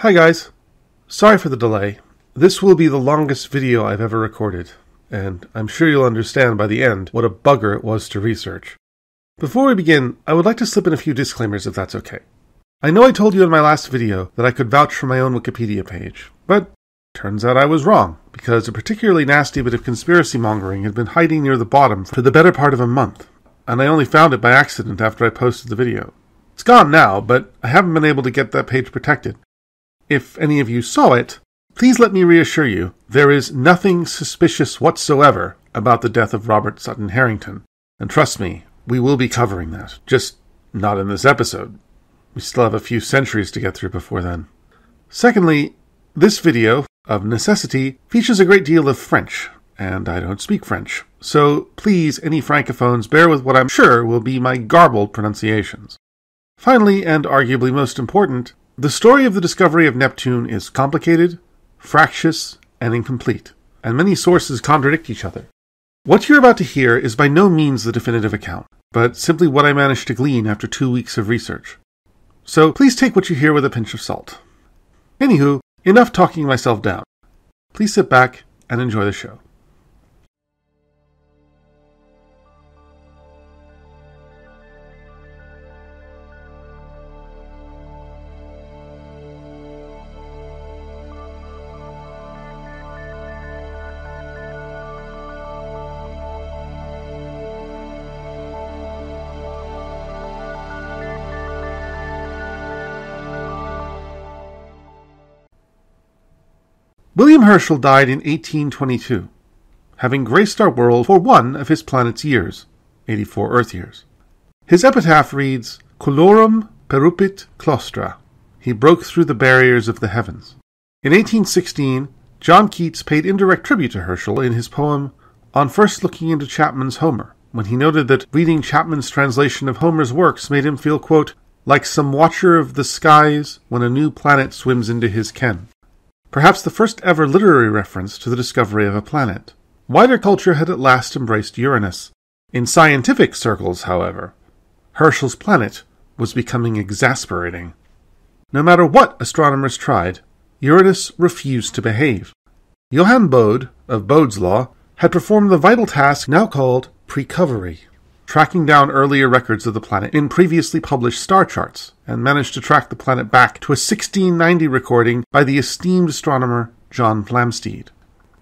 Hi guys. Sorry for the delay. This will be the longest video I've ever recorded, and I'm sure you'll understand by the end what a bugger it was to research. Before we begin, I would like to slip in a few disclaimers if that's okay. I know I told you in my last video that I could vouch for my own Wikipedia page, but turns out I was wrong, because a particularly nasty bit of conspiracy mongering had been hiding near the bottom for the better part of a month, and I only found it by accident after I posted the video. It's gone now, but I haven't been able to get that page protected. If any of you saw it, please let me reassure you there is nothing suspicious whatsoever about the death of Robert Sutton Harrington. And trust me, we will be covering that. Just not in this episode. We still have a few centuries to get through before then. Secondly, this video, of necessity, features a great deal of French, and I don't speak French. So please, any francophones, bear with what I'm sure will be my garbled pronunciations. Finally, and arguably most important, the story of the discovery of Neptune is complicated, fractious, and incomplete, and many sources contradict each other. What you're about to hear is by no means the definitive account, but simply what I managed to glean after two weeks of research. So please take what you hear with a pinch of salt. Anywho, enough talking myself down. Please sit back and enjoy the show. William Herschel died in 1822, having graced our world for one of his planet's years, 84 Earth years. His epitaph reads, Coelorum perrupit claustra. He broke through the barriers of the heavens. In 1816, John Keats paid indirect tribute to Herschel in his poem On First Looking into Chapman's Homer, when he noted that reading Chapman's translation of Homer's works made him feel, quote, like some watcher of the skies when a new planet swims into his ken perhaps the first ever literary reference to the discovery of a planet. Wider culture had at last embraced Uranus. In scientific circles, however, Herschel's planet was becoming exasperating. No matter what astronomers tried, Uranus refused to behave. Johann Bode, of Bode's law, had performed the vital task now called precovery tracking down earlier records of the planet in previously published star charts, and managed to track the planet back to a 1690 recording by the esteemed astronomer John Flamsteed.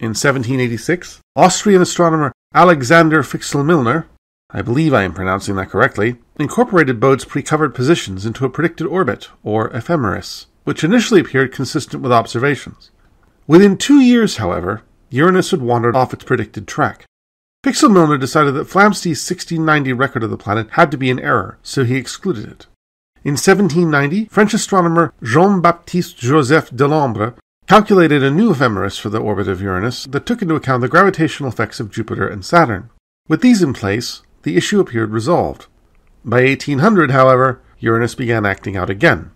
In 1786, Austrian astronomer Alexander Fixlmillner, I believe I am pronouncing that correctly, incorporated Bode's pre-covered positions into a predicted orbit, or ephemeris, which initially appeared consistent with observations. Within two years, however, Uranus had wandered off its predicted track. Fixlmillner decided that Flamsteed's 1690 record of the planet had to be an error, so he excluded it. In 1790, French astronomer Jean-Baptiste Joseph Delambre calculated a new ephemeris for the orbit of Uranus that took into account the gravitational effects of Jupiter and Saturn. With these in place, the issue appeared resolved. By 1800, however, Uranus began acting out again.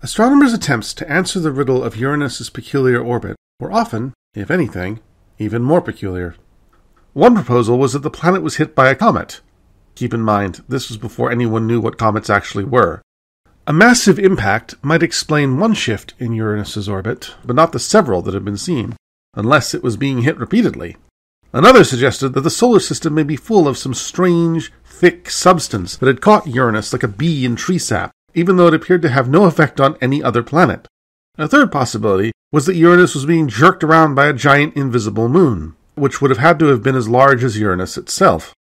Astronomers' attempts to answer the riddle of Uranus's peculiar orbit were often, if anything, even more peculiar. One proposal was that the planet was hit by a comet. Keep in mind, this was before anyone knew what comets actually were. A massive impact might explain one shift in Uranus's orbit, but not the several that have been seen, unless it was being hit repeatedly. Another suggested that the solar system may be full of some strange, thick substance that had caught Uranus like a bee in tree sap, even though it appeared to have no effect on any other planet. A third possibility was that Uranus was being jerked around by a giant invisible moon which would have had to have been as large as Uranus itself.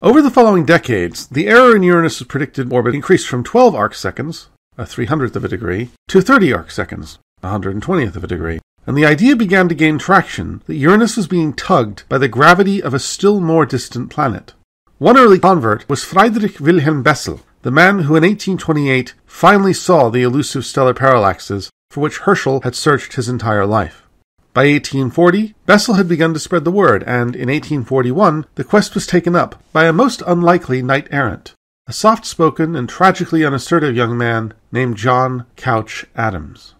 Over the following decades, the error in Uranus's predicted orbit increased from 12 arcseconds, a 300th of a degree, to 30 arcseconds, a 120th of a degree, and the idea began to gain traction that Uranus was being tugged by the gravity of a still more distant planet. One early convert was Friedrich Wilhelm Bessel, the man who in 1828 finally saw the elusive stellar parallaxes for which Herschel had searched his entire life. By 1840, Bessel had begun to spread the word, and in 1841 the quest was taken up by a most unlikely knight errant, a soft spoken and tragically unassertive young man named John Couch Adams.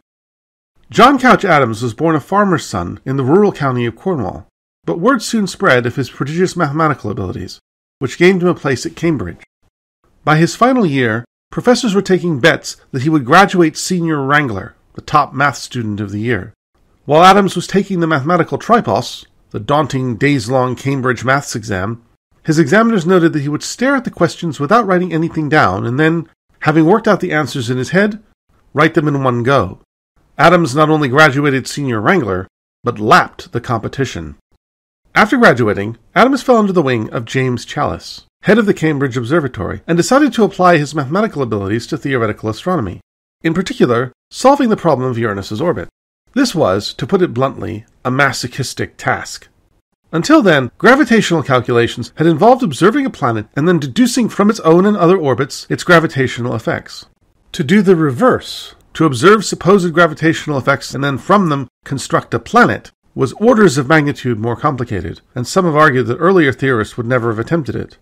John Couch Adams was born a farmer's son in the rural county of Cornwall, but word soon spread of his prodigious mathematical abilities, which gained him a place at Cambridge. By his final year, professors were taking bets that he would graduate senior wrangler, the top math student of the year. While Adams was taking the mathematical tripos, the daunting days long Cambridge maths exam, his examiners noted that he would stare at the questions without writing anything down and then, having worked out the answers in his head, write them in one go. Adams not only graduated senior wrangler, but lapped the competition. After graduating, Adams fell under the wing of James Challis, head of the Cambridge Observatory, and decided to apply his mathematical abilities to theoretical astronomy, in particular, solving the problem of Uranus's orbit. This was, to put it bluntly, a masochistic task. Until then, gravitational calculations had involved observing a planet and then deducing from its own and other orbits its gravitational effects. To do the reverse, to observe supposed gravitational effects and then from them construct a planet, was orders of magnitude more complicated, and some have argued that earlier theorists would never have attempted it.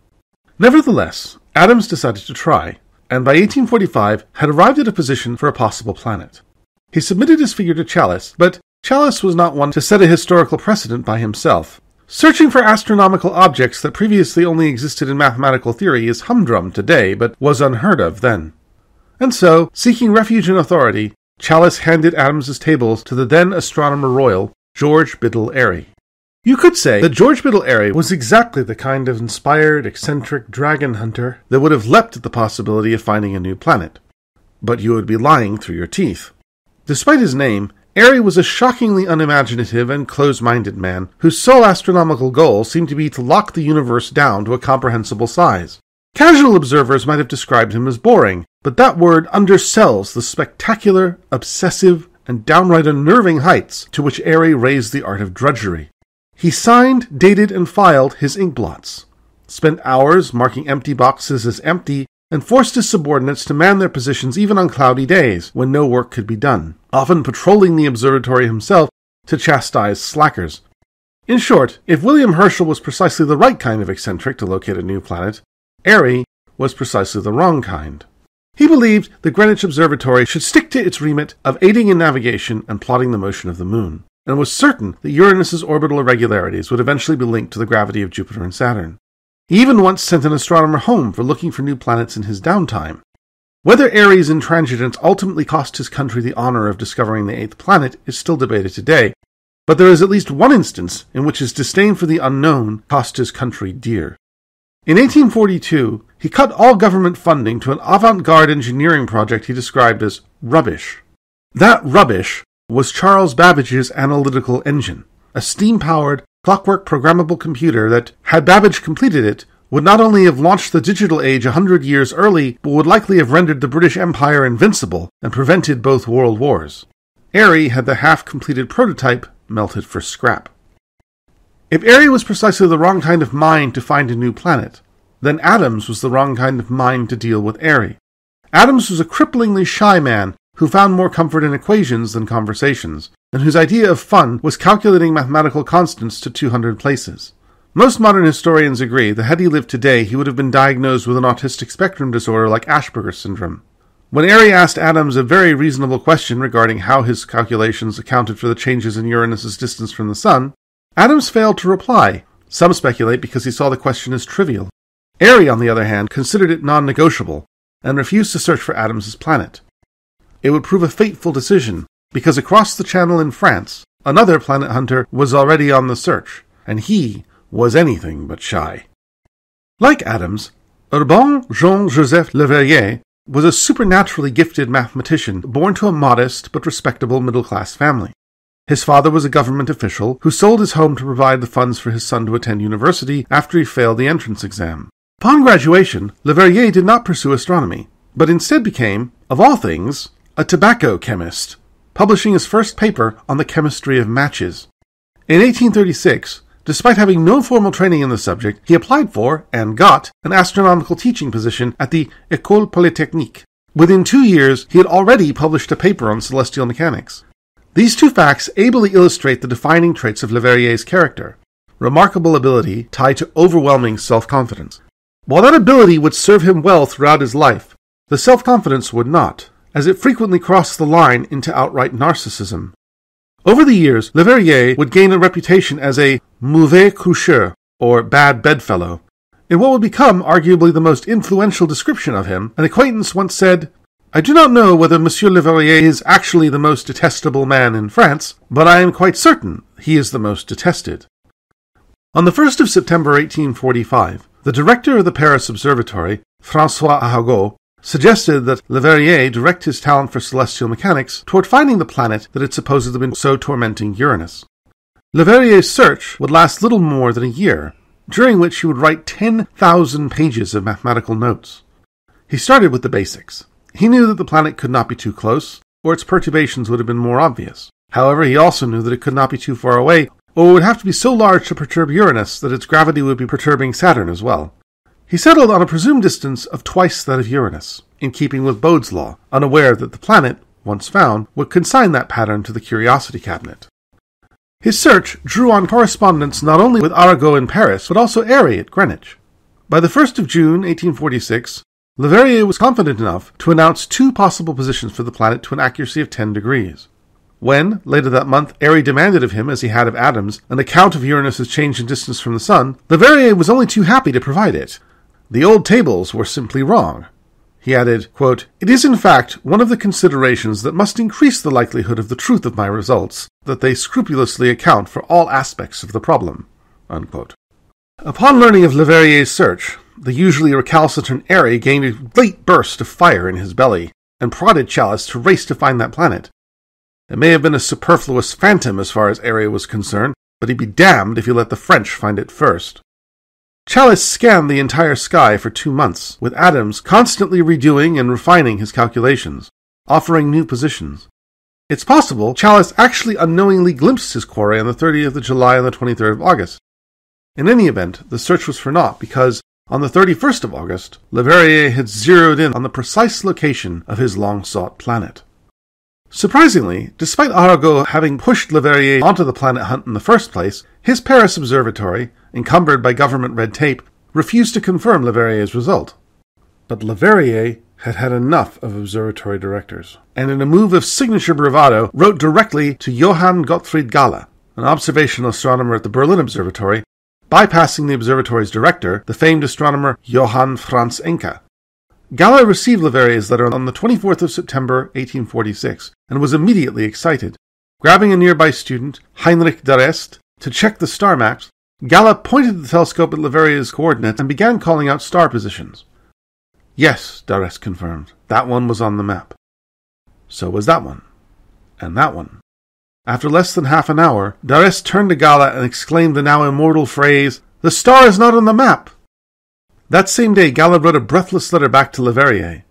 Nevertheless, Adams decided to try, and by 1845 had arrived at a position for a possible planet. He submitted his figure to Challis, but Challis was not one to set a historical precedent by himself. Searching for astronomical objects that previously only existed in mathematical theory is humdrum today, but was unheard of then. And so, seeking refuge in authority, Challis handed Adams's tables to the then Astronomer Royal, George Biddell Airy. You could say that George Biddell Airy was exactly the kind of inspired, eccentric dragon hunter that would have leapt at the possibility of finding a new planet. But you would be lying through your teeth. Despite his name, Airy was a shockingly unimaginative and close minded man whose sole astronomical goal seemed to be to lock the universe down to a comprehensible size. Casual observers might have described him as boring, but that word undersells the spectacular, obsessive, and downright unnerving heights to which Airy raised the art of drudgery. He signed, dated, and filed his ink blots, spent hours marking empty boxes as empty, and forced his subordinates to man their positions even on cloudy days when no work could be done, often patrolling the observatory himself to chastise slackers. In short, if William Herschel was precisely the right kind of eccentric to locate a new planet, Airy was precisely the wrong kind. He believed the Greenwich Observatory should stick to its remit of aiding in navigation and plotting the motion of the moon, and was certain that Uranus's orbital irregularities would eventually be linked to the gravity of Jupiter and Saturn. He even once sent an astronomer home for looking for new planets in his downtime. Whether Airy's intransigence ultimately cost his country the honor of discovering the eighth planet is still debated today, but there is at least one instance in which his disdain for the unknown cost his country dear. In 1842, he cut all government funding to an avant garde engineering project he described as rubbish. That rubbish was Charles Babbage's analytical engine, a steam powered, clockwork programmable computer that, had Babbage completed it, would not only have launched the digital age a hundred years early, but would likely have rendered the British Empire invincible and prevented both world wars. Airy had the half completed prototype melted for scrap. If Airy was precisely the wrong kind of mind to find a new planet, then Adams was the wrong kind of mind to deal with Airy. Adams was a cripplingly shy man who found more comfort in equations than conversations, and whose idea of fun was calculating mathematical constants to 200 places. Most modern historians agree that had he lived today, he would have been diagnosed with an autistic spectrum disorder like Asperger's syndrome. When Airy asked Adams a very reasonable question regarding how his calculations accounted for the changes in Uranus's distance from the Sun, Adams failed to reply. Some speculate because he saw the question as trivial. Airy, on the other hand, considered it non negotiable and refused to search for Adams's planet. It would prove a fateful decision, because across the channel in France, another planet hunter was already on the search, and he was anything but shy. Like Adams, Urbain Jean Joseph Leverrier was a supernaturally gifted mathematician born to a modest but respectable middle class family. His father was a government official who sold his home to provide the funds for his son to attend university after he failed the entrance exam. Upon graduation, Leverrier did not pursue astronomy, but instead became, of all things, a tobacco chemist, publishing his first paper on the chemistry of matches. In 1836, despite having no formal training in the subject, he applied for, and got, an astronomical teaching position at the École Polytechnique. Within two years, he had already published a paper on celestial mechanics. These two facts ably illustrate the defining traits of Leverrier's character remarkable ability tied to overwhelming self confidence. While that ability would serve him well throughout his life, the self confidence would not, as it frequently crossed the line into outright narcissism. Over the years, Leverrier would gain a reputation as a mauvais coucheur, or bad bedfellow. In what would become arguably the most influential description of him, an acquaintance once said, I do not know whether Monsieur Leverrier is actually the most detestable man in France, but I am quite certain he is the most detested. On the 1st of September 1845, the director of the Paris Observatory, Francois Arago, suggested that Leverrier direct his talent for celestial mechanics toward finding the planet that had supposedly been so tormenting Uranus. Leverrier's search would last little more than a year, during which he would write 10,000 pages of mathematical notes. He started with the basics. He knew that the planet could not be too close, or its perturbations would have been more obvious. However, he also knew that it could not be too far away, or it would have to be so large to perturb Uranus that its gravity would be perturbing Saturn as well. He settled on a presumed distance of twice that of Uranus, in keeping with Bode's law, unaware that the planet, once found, would consign that pattern to the Curiosity Cabinet. His search drew on correspondence not only with Arago in Paris, but also Airy at Greenwich. By the 1st of June, 1846, Leverrier was confident enough to announce two possible positions for the planet to an accuracy of 10 degrees. When, later that month, Airy demanded of him, as he had of Adams, an account of Uranus's change in distance from the Sun, Leverrier was only too happy to provide it, the old tables were simply wrong. He added, quote, It is in fact one of the considerations that must increase the likelihood of the truth of my results, that they scrupulously account for all aspects of the problem. Unquote. Upon learning of Leverrier's search, the usually recalcitrant Airy gained a great burst of fire in his belly, and prodded Challis to race to find that planet. It may have been a superfluous phantom as far as Airy was concerned, but he'd be damned if he let the French find it first. Challis scanned the entire sky for two months, with Adams constantly redoing and refining his calculations, offering new positions. It's possible Challis actually unknowingly glimpsed his quarry on the 30th of July and the 23rd of August. In any event, the search was for naught because, on the 31st of August, Leverrier had zeroed in on the precise location of his long sought planet. Surprisingly, despite Arago having pushed Leverrier onto the planet hunt in the first place, his Paris observatory, encumbered by government red tape, refused to confirm Leverrier's result. But Leverrier had had enough of observatory directors, and in a move of signature bravado, wrote directly to Johann Gottfried Galle, an observational astronomer at the Berlin Observatory, bypassing the observatory's director, the famed astronomer Johann Franz Encke. Galle received Leverrier's letter on the 24th of September, 1846, and was immediately excited. Grabbing a nearby student, Heinrich d'Arrest, to check the star maps, Galle pointed the telescope at Leverrier's coordinates and began calling out star positions. Yes, d'Arrest confirmed. That one was on the map. So was that one. And that one. After less than half an hour, d'Arrest turned to Galle and exclaimed the now immortal phrase, The star is not on the map! That same day, Galle wrote a breathless letter back to Leverrier.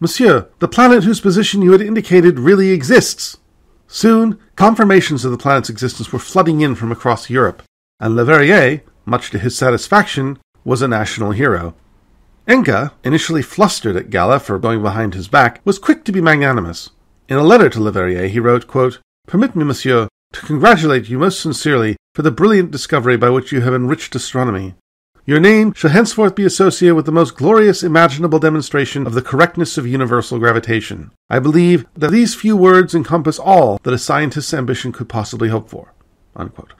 Monsieur, the planet whose position you had indicated really exists. Soon, confirmations of the planet's existence were flooding in from across Europe, and Leverrier, much to his satisfaction, was a national hero. Encke, initially flustered at Galle for going behind his back, was quick to be magnanimous. In a letter to Leverrier, he wrote, quote, Permit me, monsieur, to congratulate you most sincerely for the brilliant discovery by which you have enriched astronomy. Your name shall henceforth be associated with the most glorious imaginable demonstration of the correctness of universal gravitation. I believe that these few words encompass all that a scientist's ambition could possibly hope for. Unquote.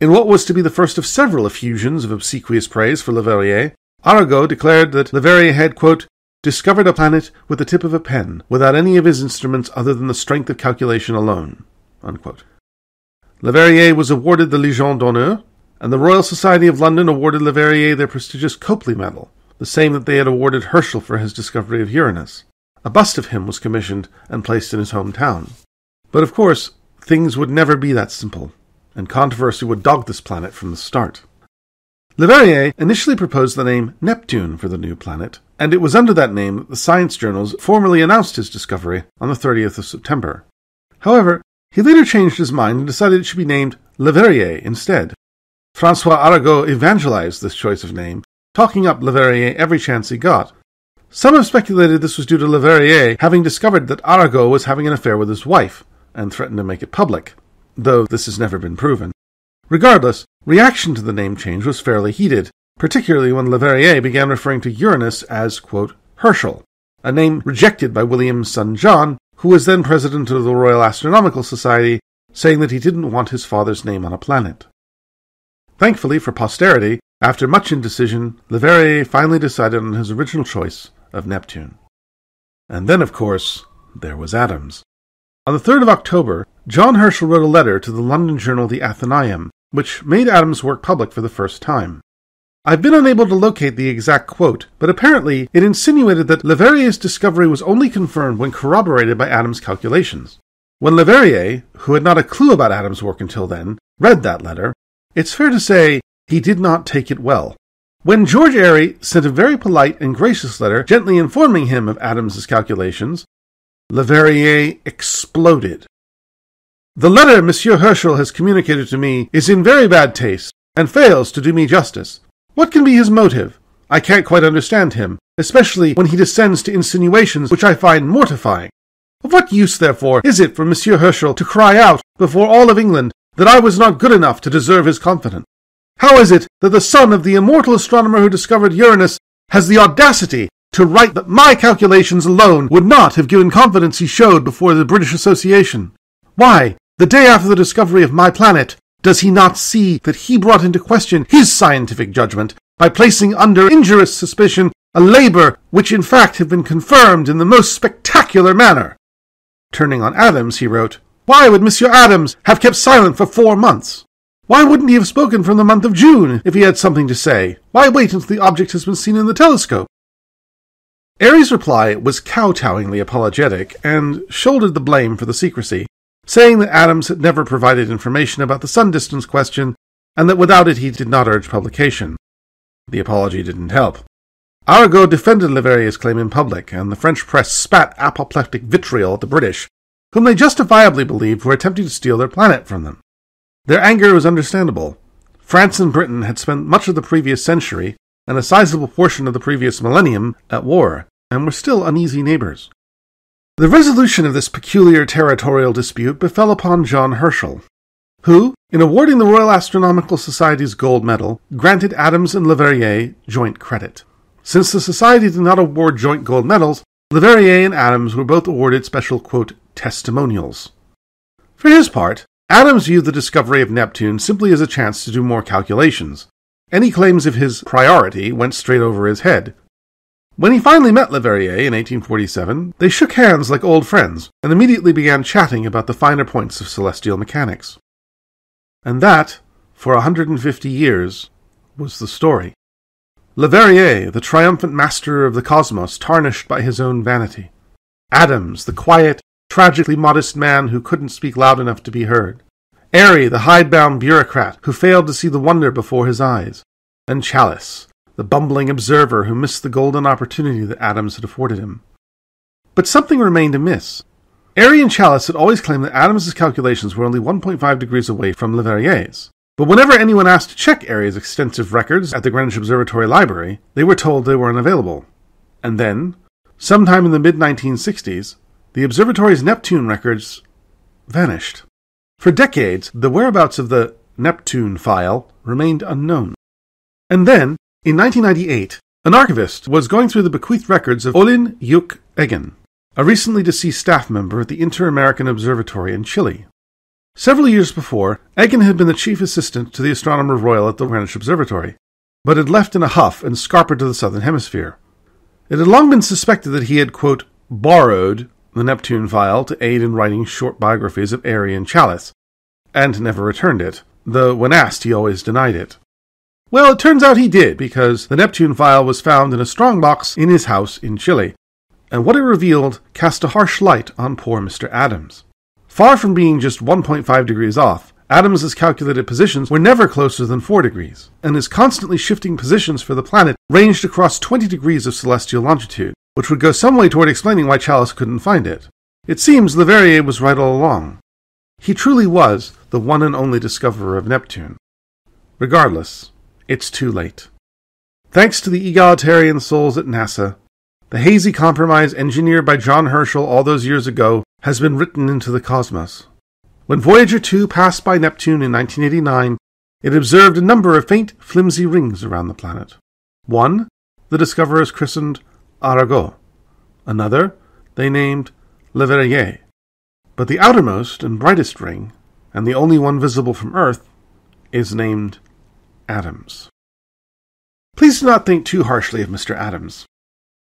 In what was to be the first of several effusions of obsequious praise for Leverrier, Arago declared that Leverrier had, quote, discovered a planet with the tip of a pen, without any of his instruments other than the strength of calculation alone. Unquote. Leverrier was awarded the Legion d'honneur, and the Royal Society of London awarded Leverrier their prestigious Copley Medal, the same that they had awarded Herschel for his discovery of Uranus. A bust of him was commissioned and placed in his hometown. But of course, things would never be that simple, and controversy would dog this planet from the start. Leverrier initially proposed the name Neptune for the new planet, and it was under that name that the science journals formally announced his discovery on the 30th of September. However, he later changed his mind and decided it should be named Leverrier instead. Francois Arago evangelized this choice of name, talking up Leverrier every chance he got. Some have speculated this was due to Leverrier having discovered that Arago was having an affair with his wife, and threatened to make it public, though this has never been proven. Regardless, reaction to the name change was fairly heated, particularly when Leverrier began referring to Uranus as, quote, Herschel, a name rejected by William's son John, who was then president of the Royal Astronomical Society, saying that he didn't want his father's name on a planet. Thankfully for posterity, after much indecision, Leverrier finally decided on his original choice of Neptune. And then, of course, there was Adams. On the 3rd of October, John Herschel wrote a letter to the London journal The Athenaeum, which made Adams' work public for the first time. I've been unable to locate the exact quote, but apparently it insinuated that Leverrier's discovery was only confirmed when corroborated by Adams' calculations. When Leverrier, who had not a clue about Adams' work until then, read that letter, it's fair to say he did not take it well. When George Airy sent a very polite and gracious letter gently informing him of Adams's calculations, Leverrier exploded. The letter Monsieur Herschel has communicated to me is in very bad taste and fails to do me justice. What can be his motive? I can't quite understand him, especially when he descends to insinuations which I find mortifying. Of what use, therefore, is it for Monsieur Herschel to cry out before all of England that I was not good enough to deserve his confidence? How is it that the son of the immortal astronomer who discovered Uranus has the audacity to write that my calculations alone would not have given confidence he showed before the British Association? Why, the day after the discovery of my planet, does he not see that he brought into question his scientific judgment by placing under injurious suspicion a labor which in fact had been confirmed in the most spectacular manner? Turning on Adams, he wrote, Why would Monsieur Adams have kept silent for four months? Why wouldn't he have spoken from the month of June if he had something to say? Why wait until the object has been seen in the telescope? Airy's reply was kowtowingly apologetic and shouldered the blame for the secrecy, saying that Adams had never provided information about the sun distance question and that without it he did not urge publication. The apology didn't help. Arago defended Leverrier's claim in public, and the French press spat apoplectic vitriol at the British, whom they justifiably believed were attempting to steal their planet from them. Their anger was understandable. France and Britain had spent much of the previous century and a sizable portion of the previous millennium at war, and were still uneasy neighbors. The resolution of this peculiar territorial dispute befell upon John Herschel, who, in awarding the Royal Astronomical Society's gold medal, granted Adams and Leverrier joint credit. Since the Society did not award joint gold medals, Leverrier and Adams were both awarded special, quote, testimonials. For his part, Adams viewed the discovery of Neptune simply as a chance to do more calculations. Any claims of his priority went straight over his head. When he finally met Leverrier in 1847, they shook hands like old friends and immediately began chatting about the finer points of celestial mechanics. And that, for a 150 years, was the story. Leverrier, the triumphant master of the cosmos, tarnished by his own vanity. Adams, the quiet, tragically modest man who couldn't speak loud enough to be heard. Airy, the hidebound bureaucrat who failed to see the wonder before his eyes. And Challis, the bumbling observer who missed the golden opportunity that Adams had afforded him. But something remained amiss. Airy and Challis had always claimed that Adams's calculations were only 1.5 degrees away from Leverrier's. But whenever anyone asked to check Airy's extensive records at the Greenwich Observatory Library, they were told they were unavailable. And then, sometime in the mid 1960s, the observatory's Neptune records vanished. For decades, the whereabouts of the Neptune file remained unknown. And then, in 1998, an archivist was going through the bequeathed records of Olin Jeuck Eggen, a recently deceased staff member at the Inter American Observatory in Chile. Several years before, Eggen had been the chief assistant to the Astronomer Royal at the Greenwich Observatory, but had left in a huff and scarpered to the southern hemisphere. It had long been suspected that he had, quote, borrowed the Neptune file to aid in writing short biographies of Airy and Challis, and never returned it, though when asked he always denied it. Well, it turns out he did, because the Neptune file was found in a strong box in his house in Chile, and what it revealed cast a harsh light on poor Mr. Adams. Far from being just 1.5 degrees off, Adams's calculated positions were never closer than 4 degrees, and his constantly shifting positions for the planet ranged across 20 degrees of celestial longitude, which would go some way toward explaining why Challis couldn't find it. It seems Leverrier was right all along. He truly was the one and only discoverer of Neptune. Regardless, it's too late. Thanks to the egalitarian souls at NASA, the hazy compromise engineered by John Herschel all those years ago has been written into the cosmos. When Voyager 2 passed by Neptune in 1989, it observed a number of faint, flimsy rings around the planet. One, the discoverers christened Arago. Another, they named Leverrier. But the outermost and brightest ring, and the only one visible from Earth, is named Adams. Please do not think too harshly of Mr. Adams.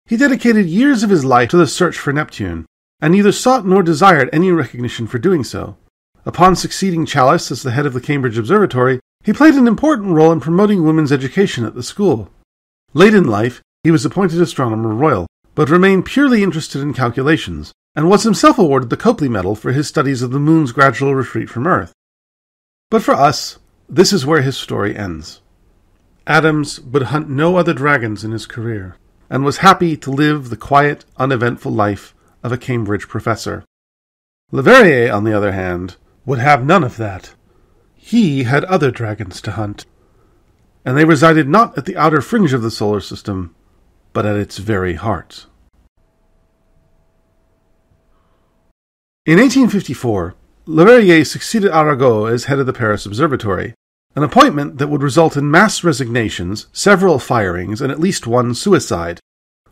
he dedicated years of his life to the search for Neptune, and neither sought nor desired any recognition for doing so. Upon succeeding Challis as the head of the Cambridge Observatory, he played an important role in promoting women's education at the school. Late in life, he was appointed Astronomer Royal, but remained purely interested in calculations, and was himself awarded the Copley Medal for his studies of the moon's gradual retreat from Earth. But for us, this is where his story ends. Adams would hunt no other dragons in his career, and was happy to live the quiet, uneventful life of a Cambridge professor. Leverrier, on the other hand, would have none of that. He had other dragons to hunt, and they resided not at the outer fringe of the solar system, but at its very heart. In 1854, Leverrier succeeded Arago as head of the Paris Observatory, an appointment that would result in mass resignations, several firings, and at least one suicide.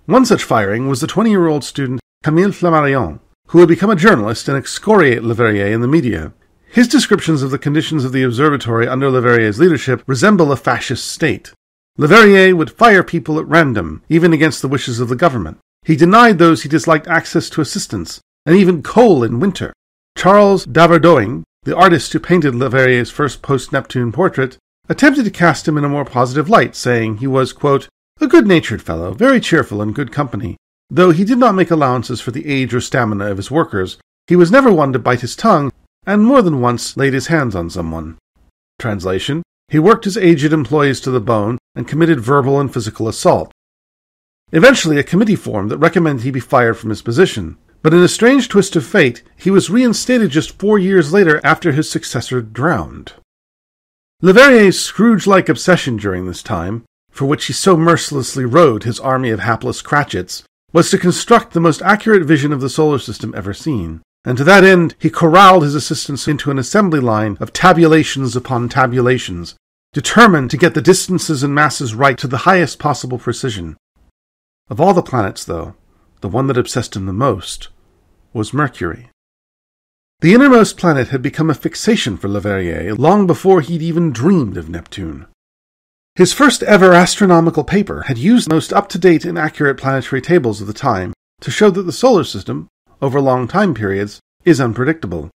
One such firing was the 20 year old student Camille Flammarion, who would become a journalist and excoriate Leverrier in the media. His descriptions of the conditions of the observatory under Leverrier's leadership resemble a fascist state. Leverrier would fire people at random, even against the wishes of the government. He denied those he disliked access to assistance, and even coal in winter. Charles Daverdoing, the artist who painted Leverrier's first post Neptune portrait, attempted to cast him in a more positive light, saying he was, quote, a good natured fellow, very cheerful and good company. Though he did not make allowances for the age or stamina of his workers, he was never one to bite his tongue, and more than once laid his hands on someone. Translation He worked his aged employees to the bone and committed verbal and physical assault. Eventually, a committee formed that recommended he be fired from his position. But in a strange twist of fate, he was reinstated just four years later after his successor drowned. Leverrier's Scrooge like obsession during this time, for which he so mercilessly rode his army of hapless Cratchits, was to construct the most accurate vision of the solar system ever seen. And to that end, he corralled his assistants into an assembly line of tabulations upon tabulations, determined to get the distances and masses right to the highest possible precision. Of all the planets, though, the one that obsessed him the most was Mercury. The innermost planet had become a fixation for Leverrier long before he'd even dreamed of Neptune. His first ever astronomical paper had used the most up to date and accurate planetary tables of the time to show that the solar system, over long time periods, is unpredictable.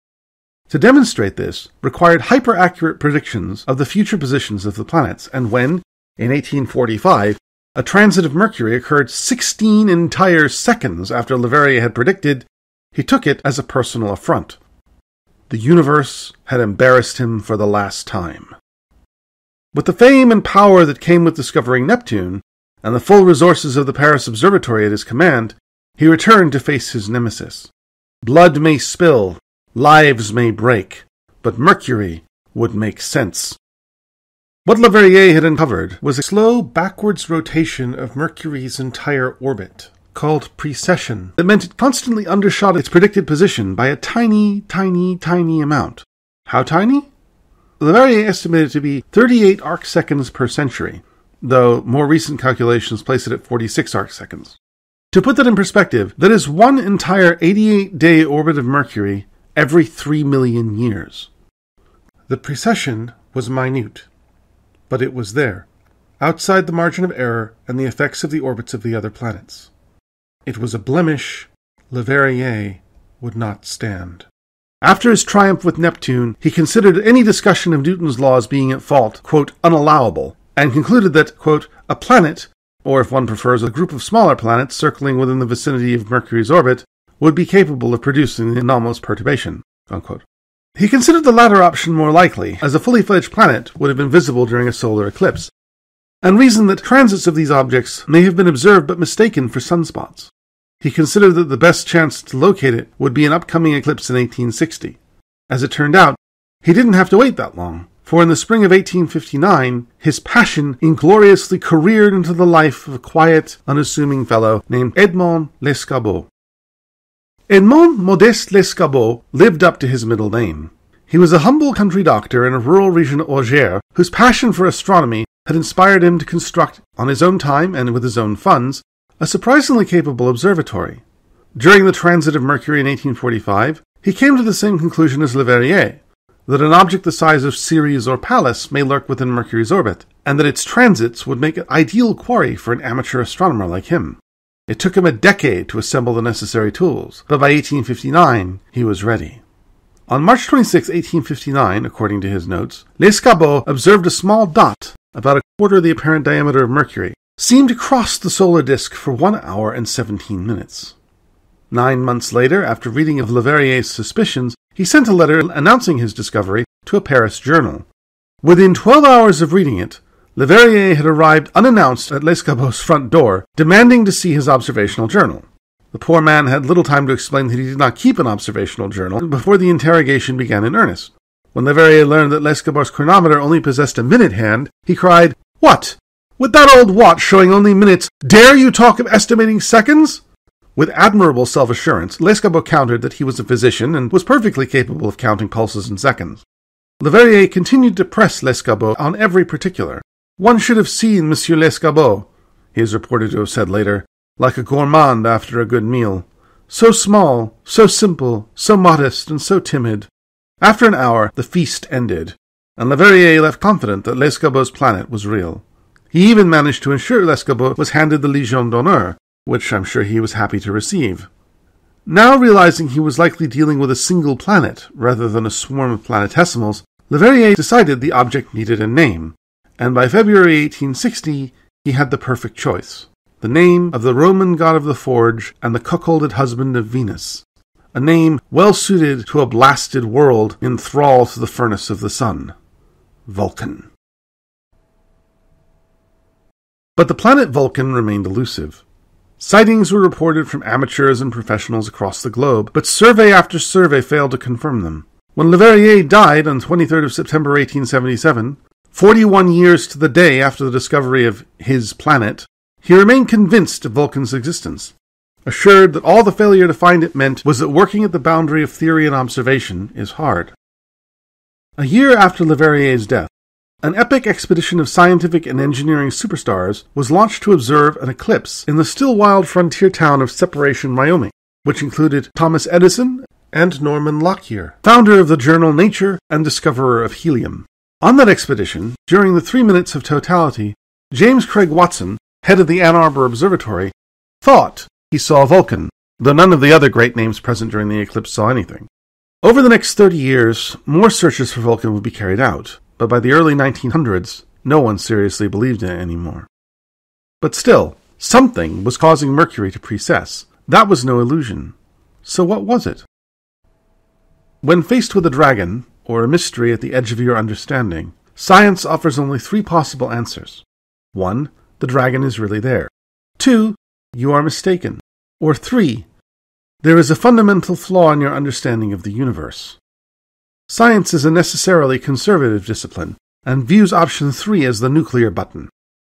To demonstrate this required hyper accurate predictions of the future positions of the planets, and when, in 1845, a transit of Mercury occurred 16 entire seconds after Leverrier had predicted, he took it as a personal affront. The universe had embarrassed him for the last time. With the fame and power that came with discovering Neptune, and the full resources of the Paris Observatory at his command, he returned to face his nemesis. Blood may spill, lives may break, but Mercury would make sense. What Leverrier had uncovered was a slow backwards rotation of Mercury's entire orbit called precession that meant it constantly undershot its predicted position by a tiny, tiny, tiny amount. How tiny? Leverrier estimated to be 38 arc seconds per century, though more recent calculations place it at 46 arc seconds. To put that in perspective, that is one entire 88 day orbit of Mercury every 3 million years. The precession was minute, but it was there, outside the margin of error and the effects of the orbits of the other planets. It was a blemish Leverrier would not stand. After his triumph with Neptune, he considered any discussion of Newton's laws being at fault, quote, unallowable, and concluded that, quote, a planet, or if one prefers, a group of smaller planets circling within the vicinity of Mercury's orbit, would be capable of producing the anomalous perturbation. Unquote. He considered the latter option more likely, as a fully fledged planet would have been visible during a solar eclipse, and reasoned that transits of these objects may have been observed but mistaken for sunspots. He considered that the best chance to locate it would be an upcoming eclipse in 1860. As it turned out, he didn't have to wait that long, for in the spring of 1859, his passion ingloriously careered into the life of a quiet, unassuming fellow named Edmond Lescarbault. Edmond Modeste Lescarbault lived up to his middle name. He was a humble country doctor in a rural region of Auxerre whose passion for astronomy had inspired him to construct, on his own time and with his own funds, a surprisingly capable observatory. During the transit of Mercury in 1845, he came to the same conclusion as Leverrier that an object the size of Ceres or Pallas may lurk within Mercury's orbit, and that its transits would make an ideal quarry for an amateur astronomer like him. It took him a decade to assemble the necessary tools, but by 1859 he was ready. On March 26, 1859, according to his notes, Lescarbault observed a small dot, about a quarter of the apparent diameter of Mercury, seem to cross the solar disk for one hour and 17 minutes. Nine months later, after reading of Leverrier's suspicions, he sent a letter announcing his discovery to a Paris journal. Within 12 hours of reading it, Leverrier had arrived unannounced at Lescarbault's front door, demanding to see his observational journal. The poor man had little time to explain that he did not keep an observational journal before the interrogation began in earnest. When Leverrier learned that Lescarbault's chronometer only possessed a minute hand, he cried, What? With that old watch showing only minutes, dare you talk of estimating seconds? With admirable self assurance, Lescarbault countered that he was a physician and was perfectly capable of counting pulses in seconds. Leverrier continued to press Lescarbault on every particular. One should have seen Monsieur Lescarbault, he is reported to have said later, like a gourmand after a good meal. So small, so simple, so modest, and so timid. After an hour, the feast ended, and Leverrier left confident that Lescarbault's planet was real. He even managed to ensure Lescarbault was handed the Legion d'honneur, which I'm sure he was happy to receive. Now realizing he was likely dealing with a single planet rather than a swarm of planetesimals, Leverrier decided the object needed a name, and by February 1860 he had the perfect choice the name of the Roman god of the forge and the cuckolded husband of Venus, a name well suited to a blasted world in thrall to the furnace of the sun Vulcan. But the planet Vulcan remained elusive. Sightings were reported from amateurs and professionals across the globe, but survey after survey failed to confirm them. When Leverrier died on 23rd of September 1877, 41 years to the day after the discovery of his planet, he remained convinced of Vulcan's existence, assured that all the failure to find it meant was that working at the boundary of theory and observation is hard. A year after Leverrier's death, an epic expedition of scientific and engineering superstars was launched to observe an eclipse in the still wild frontier town of Separation, Wyoming, which included Thomas Edison and Norman Lockyer, founder of the journal Nature and discoverer of helium. On that expedition, during the three minutes of totality, James Craig Watson, head of the Ann Arbor Observatory, thought he saw Vulcan, though none of the other great names present during the eclipse saw anything. Over the next 30 years, more searches for Vulcan would be carried out, but by the early 1900s, no one seriously believed in it anymore. But still, something was causing Mercury to precess. That was no illusion. So what was it? When faced with a dragon, or a mystery at the edge of your understanding, science offers only three possible answers. One, the dragon is really there. Two, you are mistaken. Or three, there is a fundamental flaw in your understanding of the universe. Science is a necessarily conservative discipline, and views option 3 as the nuclear button,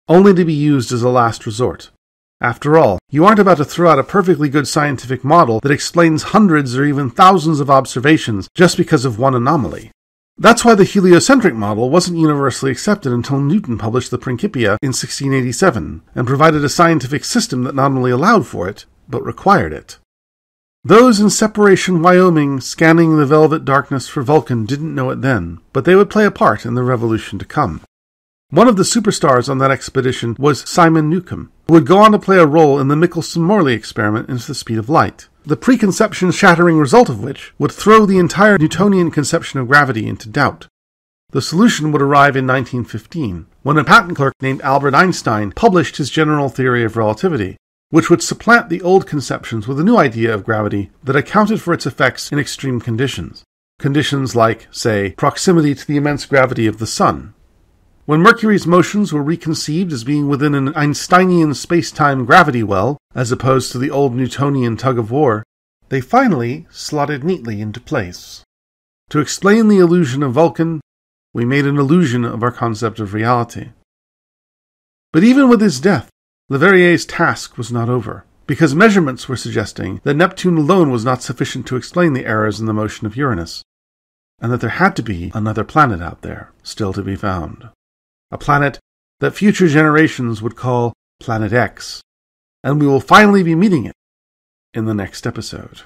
only to be used as a last resort. After all, you aren't about to throw out a perfectly good scientific model that explains hundreds or even thousands of observations just because of one anomaly. That's why the heliocentric model wasn't universally accepted until Newton published the Principia in 1687 and provided a scientific system that not only allowed for it, but required it. Those in Separation, Wyoming, scanning the velvet darkness for Vulcan didn't know it then, but they would play a part in the revolution to come. One of the superstars on that expedition was Simon Newcomb, would go on to play a role in the Michelson-Morley experiment into the speed of light, the preconception shattering result of which would throw the entire Newtonian conception of gravity into doubt. The solution would arrive in 1915, when a patent clerk named Albert Einstein published his general theory of relativity, which would supplant the old conceptions with a new idea of gravity that accounted for its effects in extreme conditions. Conditions like, say, proximity to the immense gravity of the Sun. When Mercury's motions were reconceived as being within an Einsteinian space time gravity well, as opposed to the old Newtonian tug of war, they finally slotted neatly into place. To explain the illusion of Vulcan, we made an illusion of our concept of reality. But even with his death, Leverrier's task was not over, because measurements were suggesting that Neptune alone was not sufficient to explain the errors in the motion of Uranus, and that there had to be another planet out there still to be found. A planet that future generations would call Planet X, and we will finally be meeting it in the next episode.